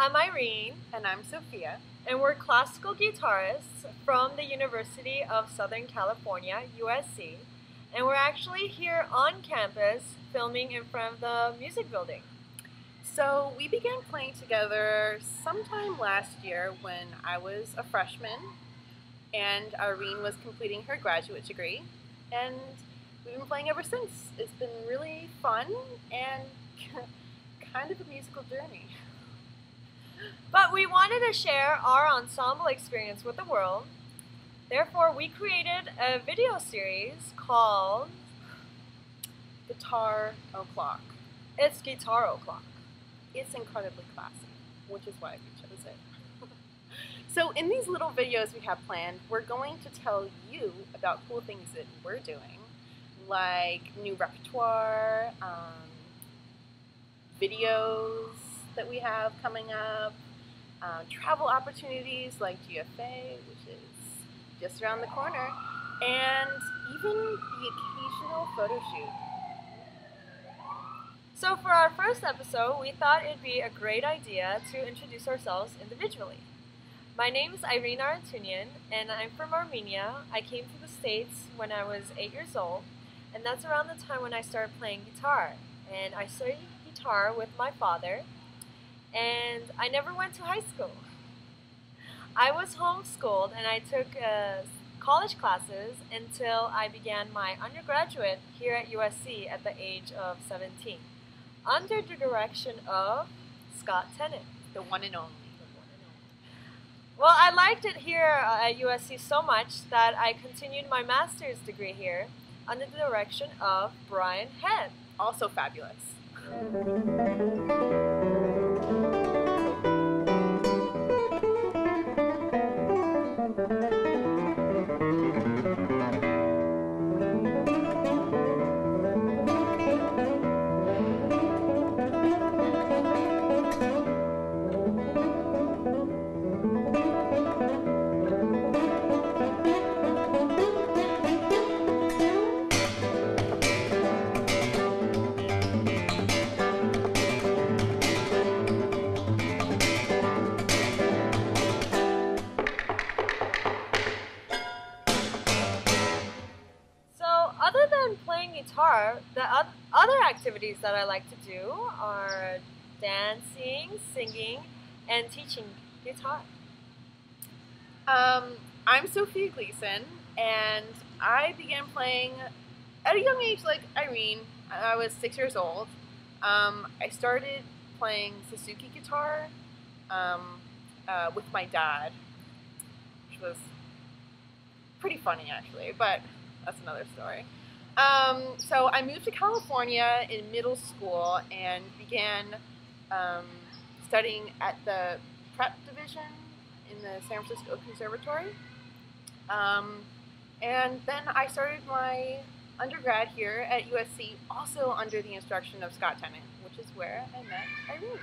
I'm Iren, And I'm Sofia. and we're classical guitarists from the University of Southern California, USC. And we're actually here on campus filming in front of the music building. So we began playing together sometime last year when I was a freshman and Iren was completing her graduate degree. And we've been playing ever since. It's been really fun and kind of a musical journey. But we wanted to share our ensemble experience with the world. Therefore, we created a video series called Guitar O'Clock. It's Guitar O'Clock. It's incredibly classy, which is why we chose it. so in these little videos we have planned, we're going to tell you about cool things that we're doing, like new repertoire, um, videos that we have coming up, um, travel opportunities like GFA, which is just around the corner, and even the occasional photo shoot. So, for our first episode, we thought it'd be a great idea to introduce ourselves individually. My name is Irina Arutyunyan, and I'm from Armenia. I came to the States when I was eight years old, and that's around the time when I started playing guitar. And I studied guitar with my father, and I never went to high school. I was homeschooled and I took uh, college classes until I began my undergraduate here at USC at the age of 17 under the direction of Scott Tennant. The one and only. Well, I liked it here uh, at USC so much that I continued my master's degree here under the direction of Brian Head. Also fabulous. Playing guitar, the other activities that I like to do are dancing, singing, and teaching guitar. Um, I'm Sofia Gleeson, and I began playing at a young age, like Iren. I was six years old. Um, I started playing Suzuki guitar um, uh, with my dad, which was pretty funny actually, but that's another story. Um, so I moved to California in middle school and began um, studying at the prep division in the San Francisco Conservatory. Um, and then I started my undergrad here at USC, also under the instruction of Scott Tennant, which is where I met Iren.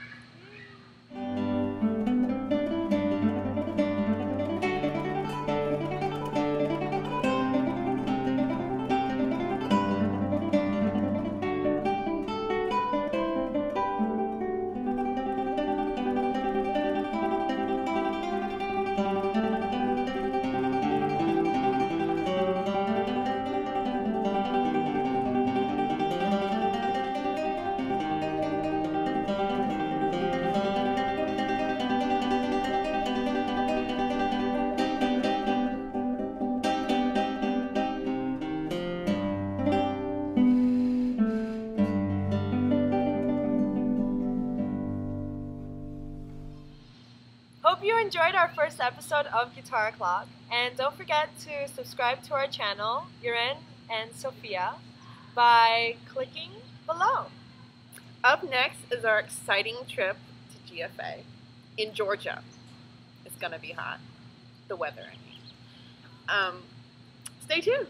Hope you enjoyed our first episode of Guitar Clock, and don't forget to subscribe to our channel, Iren and Sofia, by clicking below. Up next is our exciting trip to GFA in Georgia. It's gonna be hot. The weather, I mean. Um, stay tuned.